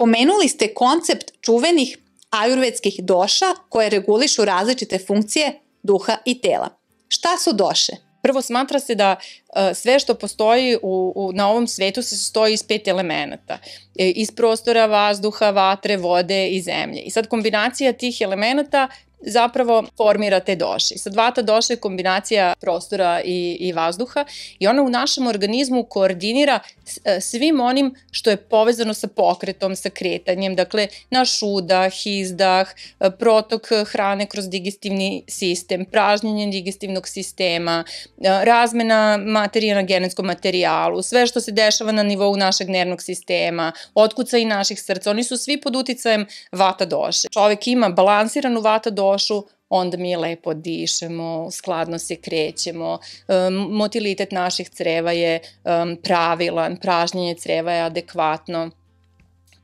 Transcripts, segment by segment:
Pomenuli ste koncept čuvenih ajurvedskih doša koje regulišu različite funkcije duha i tela. Šta su doše? Prvo smatra se da uh, sve što postoji u, u, na ovom svetu se stoji iz pet elemenata. E, iz prostora, vazduha, vatre, vode i zemlje. I sad kombinacija tih elemenata zapravo formira te doše. Sad vata doša je kombinacija prostora i, i vazduha i ona u našem organizmu koordinira e, svim onim što je povezano sa pokretom, sa kretanjem, dakle naš udah, izdah, e, protok hrane kroz digestivni sistem, pražnjenje digestivnog sistema, e, razmena materija na genetskom materijalu, sve što se dešava na nivou našeg nervnog sistema, otkuca i naših srca, oni su svi pod uticajem vata doše. Čovek ima balansiranu vata doše košu, onda mi lepo dišemo, skladno se krećemo, um, motilitet naših creva je um, pravilan, pražnjenje creva je adekvatno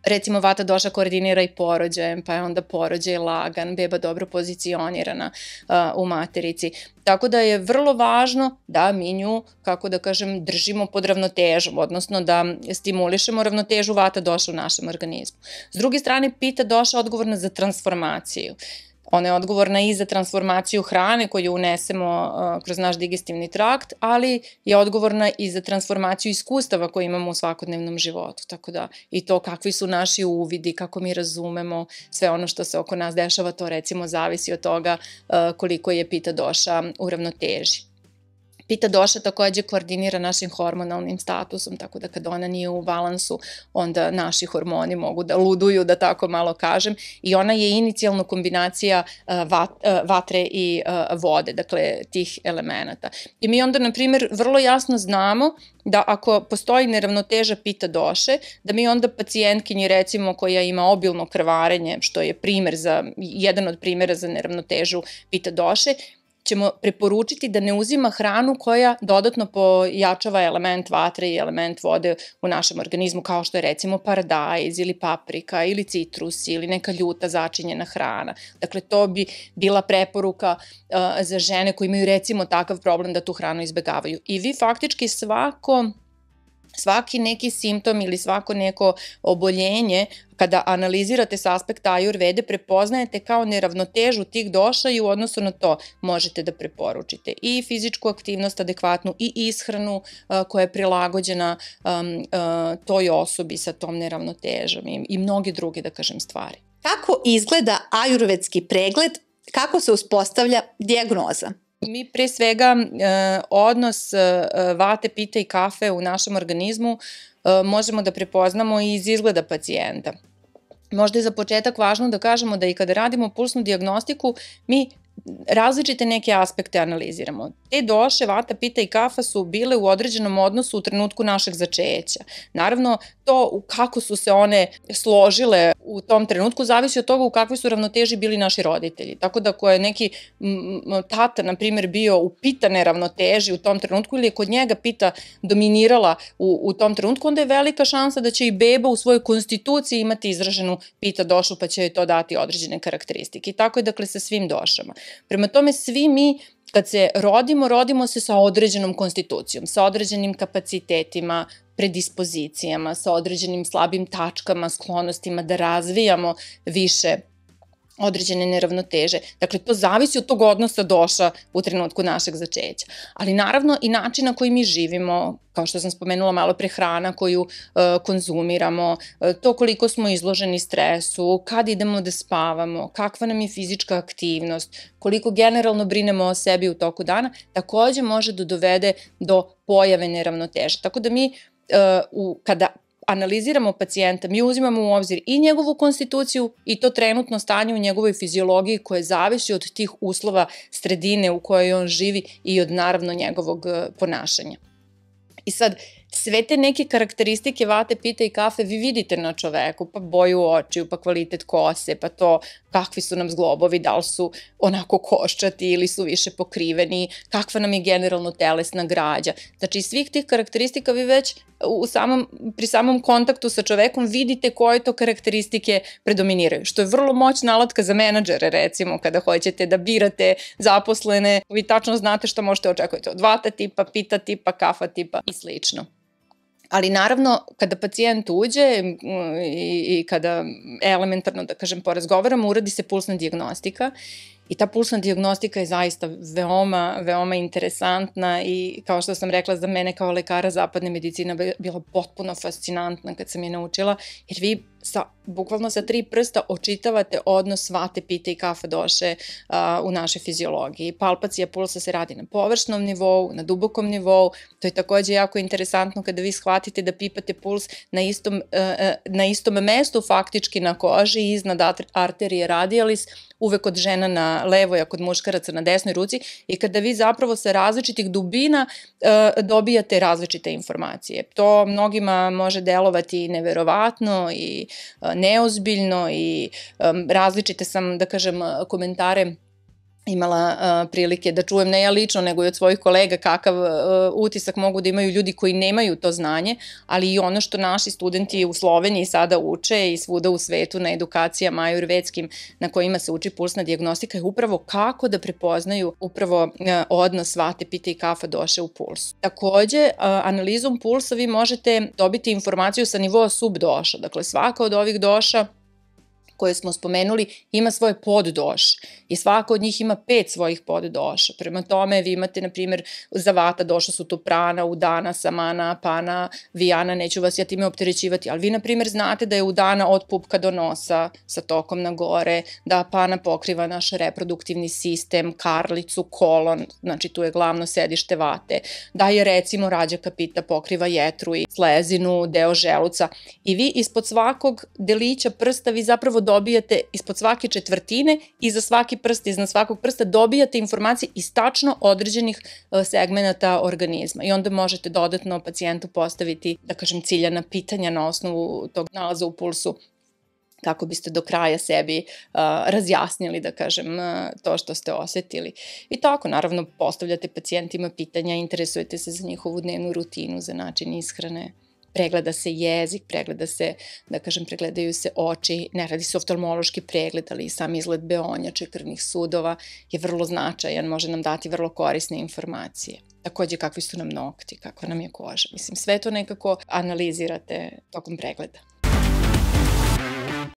recimo vata doša koordinira i porođajem, pa je onda porođaj lagan, beba dobro pozicionirana uh, u materici. Tako da je vrlo važno da mi nju, kako da kažem, držimo pod ravnotežom, odnosno da stimulišemo ravnotežu vata doša u našem organizmu. S druge strane, pita doša odgovorna za transformaciju. Ona je odgovorna i za transformaciju hrane koju unesemo kroz naš digestivni trakt, ali je odgovorna i za transformaciju iskustava koje imamo u svakodnevnom životu. Tako da i to kakvi su naši uvidi, kako mi razumemo sve ono što se oko nas dešava, to recimo zavisi od toga koliko je pita doša u ravnoteži. Pita doša takođe koordinira našim hormonalnim statusom, tako da kad ona nije u balansu, onda naši hormoni mogu da luduju, da tako malo kažem, i ona je inicijalno kombinacija vat, vatre i vode, dakle tih elemenata. I mi onda, na primjer, vrlo jasno znamo da ako postoji neravnoteža pita doše, da mi onda pacijentkinji recimo koja ima obilno krvarenje, što je primer za, jedan od primera za neravnotežu pita doše, ćemo preporučiti da ne uzima hranu koja dodatno pojačava element vatre i element vode u našem organizmu, kao što je recimo paradajz ili paprika ili citrus ili neka ljuta začinjena hrana. Dakle, to bi bila preporuka uh, za žene koji imaju recimo takav problem da tu hranu izbegavaju. I vi faktički svako svaki neki simptom ili svako neko oboljenje kada analizirate s aspekta ajurvede prepoznajete kao neravnotežu tih doša i u odnosu na to možete da preporučite i fizičku aktivnost adekvatnu i ishranu uh, koja je prilagođena um, uh, toj osobi sa tom neravnotežom i, i mnoge druge da kažem stvari. Kako izgleda ajurvedski pregled, kako se uspostavlja dijagnoza? Mi pre svega e, odnos e, vate, pita i kafe u našem organizmu e, možemo da prepoznamo i iz izgleda pacijenta. Možda je za početak važno da kažemo da i kada radimo pulsnu diagnostiku, mi različite neke aspekte analiziramo. Te doše, vata, pita i kafa su bile u određenom odnosu u trenutku našeg začeća. Naravno, to kako su se one složile u tom trenutku zavisi od toga u kakvoj su ravnoteži bili naši roditelji. Tako da ako je neki tata, na primjer, bio u pitane ravnoteži u tom trenutku ili je kod njega pita dominirala u, u tom trenutku, onda je velika šansa da će i beba u svojoj konstituciji imati izraženu pita došu pa će joj to dati određene karakteristike. I tako je dakle sa svim došama. Prema tome svi mi kad se rodimo, rodimo se sa određenom konstitucijom, sa određenim kapacitetima, predispozicijama, sa određenim slabim tačkama, sklonostima da razvijamo više određene neravnoteže. Dakle, to zavisi od tog odnosa doša u trenutku našeg začeća. Ali naravno i način na koji mi živimo, kao što sam spomenula malo pre hrana koju uh, konzumiramo, uh, to koliko smo izloženi stresu, kad idemo da spavamo, kakva nam je fizička aktivnost, koliko generalno brinemo o sebi u toku dana, takođe može da dovede do pojave neravnoteže. Tako da mi uh, u, kada analiziramo pacijenta, mi uzimamo u obzir i njegovu konstituciju i to trenutno stanje u njegovoj fiziologiji koje zavisi od tih uslova sredine u kojoj on živi i od naravno njegovog e, ponašanja. I sad, sve te neke karakteristike vate, pita i kafe vi vidite na čoveku, pa boju očiju, pa kvalitet kose, pa to kakvi su nam zglobovi, da li su onako koščati ili su više pokriveni, kakva nam je generalno telesna građa. Znači, svih tih karakteristika vi već u samom, pri samom kontaktu sa čovekom vidite koje to karakteristike predominiraju, što je vrlo moćna alatka za menadžere, recimo, kada hoćete da birate zaposlene, vi tačno znate šta možete očekujete od vata tipa, pita tipa, kafa tipa i slično. Ali naravno, kada pacijent uđe i, i kada elementarno, da kažem, porazgovaramo, uradi se pulsna diagnostika I ta pulsna diagnostika je zaista veoma, veoma interesantna i kao što sam rekla za mene kao lekara zapadne medicina bila potpuno fascinantna kad sam je naučila, jer vi sa, bukvalno sa tri prsta očitavate odnos vate, pite i kafa doše a, u našoj fiziologiji. Palpacija pulsa se radi na površnom nivou, na dubokom nivou, to je takođe jako interesantno kada vi shvatite da pipate puls na istom, a, a, na istom mestu faktički na koži iznad arterije radialis, uvek kod žena na levoj, a kod muškaraca na desnoj ruci i kada vi zapravo sa različitih dubina uh, dobijate različite informacije. To mnogima može delovati neverovatno i uh, neozbiljno i um, različite sam, da kažem, komentare imala uh, prilike da čujem ne ja lično nego i od svojih kolega kakav uh, utisak mogu da imaju ljudi koji nemaju to znanje, ali i ono što naši studenti u Sloveniji sada uče i svuda u svetu na edukacijama ajurvedskim na kojima se uči pulsna diagnostika je upravo kako da prepoznaju upravo uh, odnos vate, pite i kafa doše u pulsu. Takođe, uh, analizom pulsa vi možete dobiti informaciju sa nivoa subdoša, dakle svaka od ovih doša koje smo spomenuli ima svoje poddoše. I svaka od njih ima pet svojih poddoša. Prema tome vi imate, na primjer, za vata doša su to prana, udana, samana, pana, vijana, neću vas ja time opterećivati, ali vi, na primjer, znate da je udana od pupka do nosa sa tokom na gore, da pana pokriva naš reproduktivni sistem, karlicu, kolon, znači tu je glavno sedište vate, da je recimo rađa kapita pokriva jetru i slezinu, deo želuca. I vi ispod svakog delića prsta vi zapravo dobijate ispod svake četvrtine i za svaki prst, iznad svakog prsta dobijate informacije iz tačno određenih e, segmenta organizma i onda možete dodatno pacijentu postaviti, da kažem, ciljana pitanja na osnovu tog nalaza u pulsu kako biste do kraja sebi uh, razjasnili, da kažem, uh, to što ste osetili. I tako, naravno, postavljate pacijentima pitanja, interesujete se za njihovu dnevnu rutinu, za način ishrane pregleda se jezik, pregleda se, da kažem, pregledaju se oči, ne radi se oftalmološki pregled, ali i sam izgled beonjače, krvnih sudova je vrlo značajan, može nam dati vrlo korisne informacije. Takođe, kakvi su nam nokti, kakva nam je koža. Mislim, sve to nekako analizirate tokom pregleda.